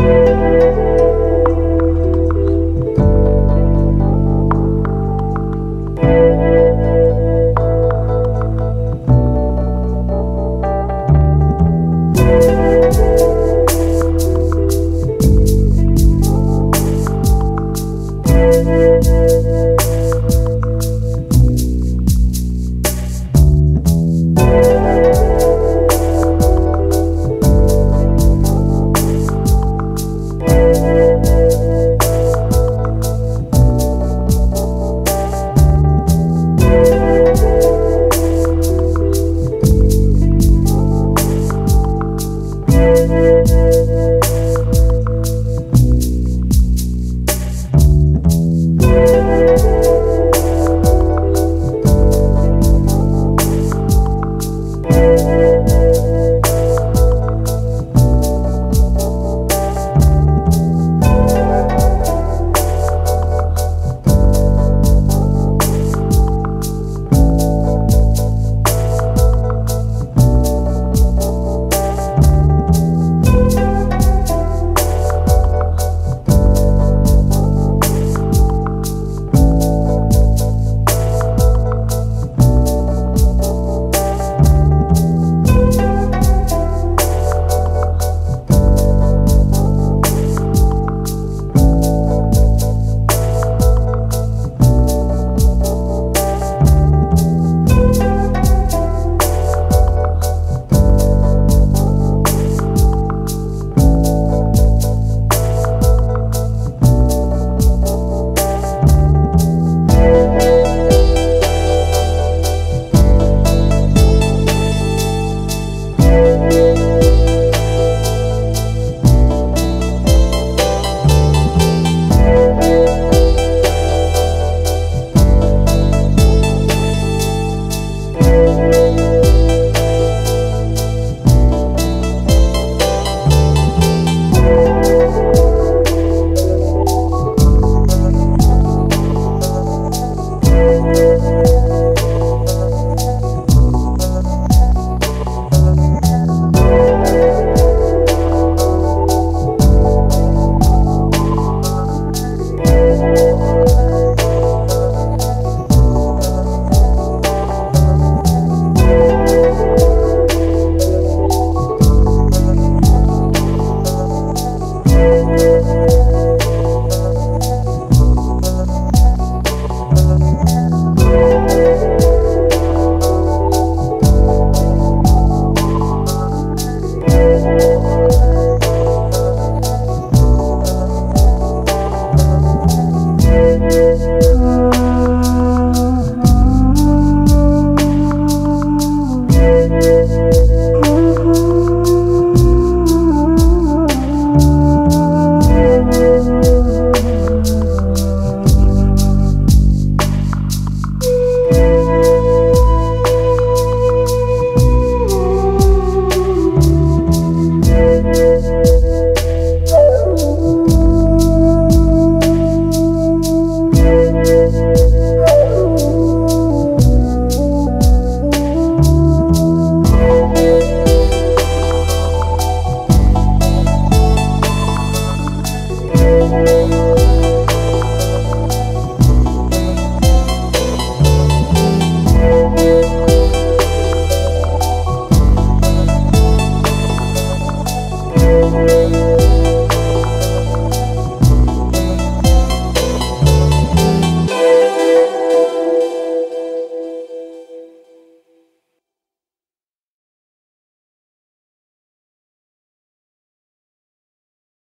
Música